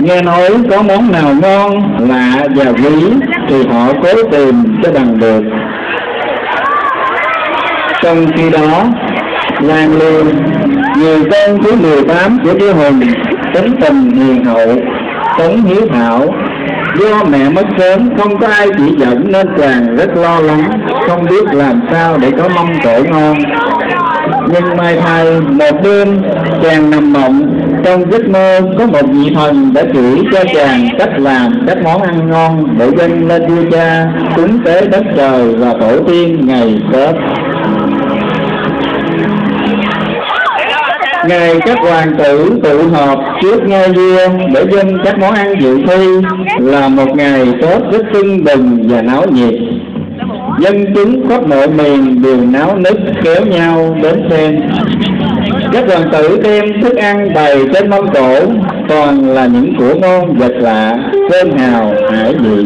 nghe nói có món nào ngon, lạ và quý, thì họ cố tìm cho bằng được. Trong khi đó, Lan Lương người con thứ 18 của Chúa Hùng, tính tình hiền hậu, sống hiếu thảo do mẹ mất sớm, không có ai chỉ dẫn nên chàng rất lo lắng, không biết làm sao để có mâm cỗ ngon. Nhưng may thay, một đêm, chàng nằm mộng. Trong giấc mơ, có một vị thần đã chỉ cho chàng cách làm các món ăn ngon để dâng lên vua cha, cúng tế đất trời và tổ tiên ngày tết. Ngày các hoàng tử tụ họp trước ngai vua để dân các món ăn dự thi là một ngày tết rất tưng bừng và náo nhiệt. Dân chúng khắp mọi miền đều náo nức kéo nhau đến xem. Các hoàng tử đem thức ăn bày trên mâm cổ toàn là những của ngon vật lạ thơm hào, hải vị.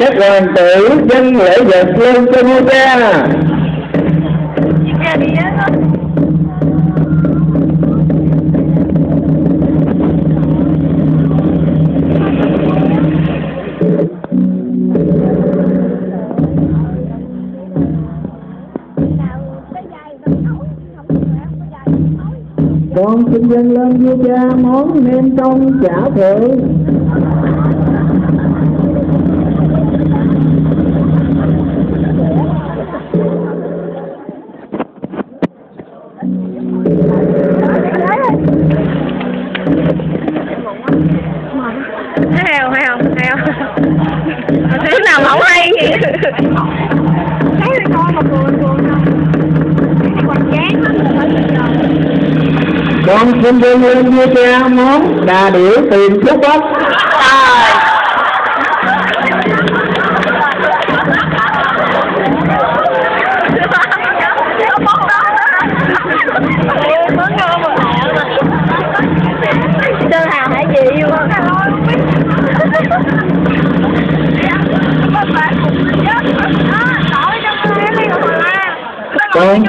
Các hoàng tử dân lễ vật lên cho vua cha con xin dâng lên vua cha món nem trong chả thượng thấy đi con mà buồn buồn con xin dâng lên vua cha món đà điểu tìm phúc ốc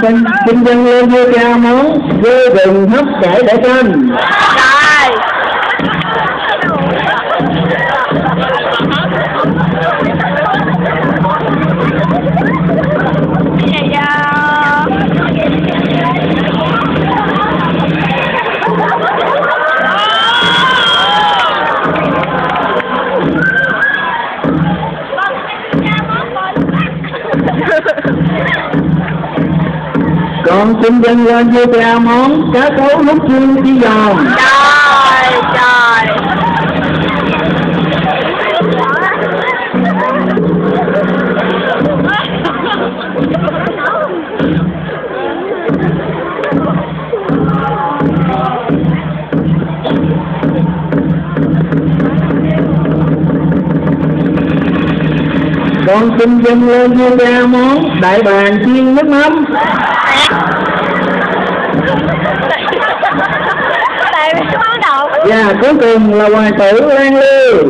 con xin xin lên vua cha món dưa gừng hấp cải để canh xin dâng lên vua cha món cá cấu lúc chiên chi giòn. Trời trời. Con xin dâng lên vua cha món đại bàng chiên nước mắm. Và cuối cùng là hoàng tử lan liêu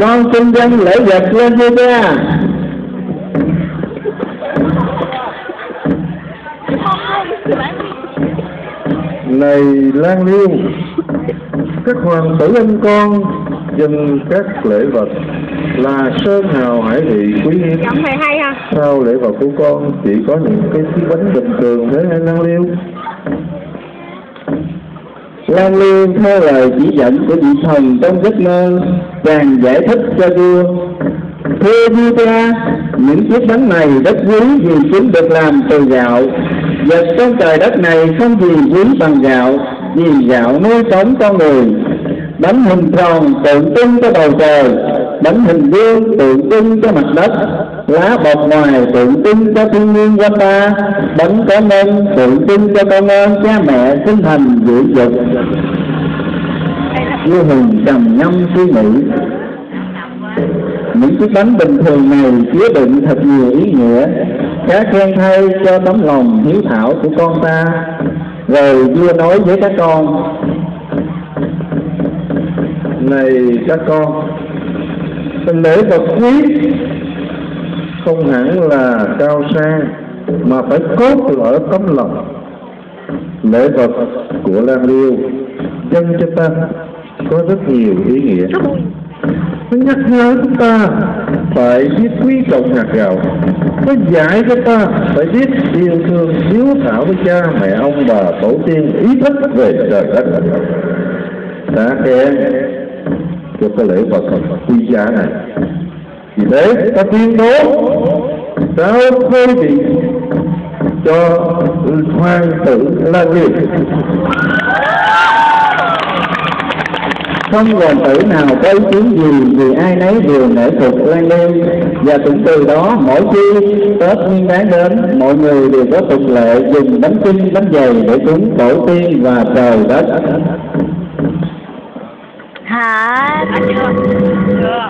con xin dâng lễ vật lên vua cha này lang liêu các hoàng tử anh con dâng các lễ vật là sơn hào hải vị quý hiếm. Hay ha. Sao lễ vật của con chỉ có những cái chiếc bánh bình thường thế hay lang liêu? Lan Liên theo lời chỉ dẫn của vị thần trong giấc mơ chàng giải thích cho vua thưa vua cha những chiếc bánh này rất quý vì chúng được làm từ gạo vật trong trời đất này không gì quý bằng gạo, vì gạo nuôi sống con người. Bánh hình tròn tượng trưng cho bầu trời bánh hình vuông tượng trưng cho mặt đất, lá bọc ngoài tượng trưng cho thiên nhiên quanh ta bánh có nhân tượng trưng cho công ơn cha mẹ sinh thành dưỡng dục vua hùng trầm ngâm suy nghĩ. Những chiếc bánh bình thường này chứa đựng thật nhiều ý nghĩa cá khen thay cho tấm lòng hiếu thảo của con ta. Rồi vua nói với các con này các con lễ vật quý không hẳn là cao sang mà phải cốt ở tấm lòng. Lễ vật của Lan Liêu dâng cho ta có rất nhiều ý nghĩa. Nó nhắc nhở chúng ta phải biết quý trọng hạt gạo nó dạy cho ta phải biết yêu thương, hiếu thảo với cha, mẹ, ông bà, tổ tiên, ý thức về trời đất. Đã khen cho cái lễ vật quý giá này. Vì thế, ta tuyên bố sao thôi vị cho hoàng tử là Liêu không hoàng tử nào có ý kiến gì vì ai nấy đều nể phục lan liêu và cũng từ đó mỗi khi tết nguyên đáng đến mọi người đều có tục lệ dùng bánh chưng bánh dày để cúng tổ tiên và trời đất. Hả? Chưa? Chưa